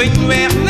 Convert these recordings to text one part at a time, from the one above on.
bañ weex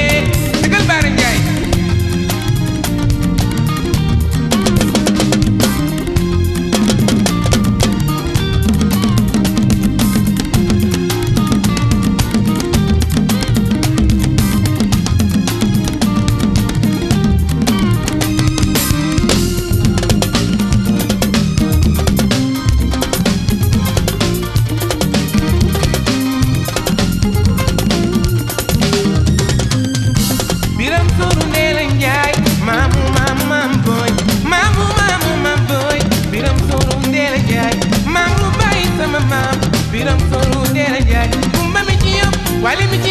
Why let me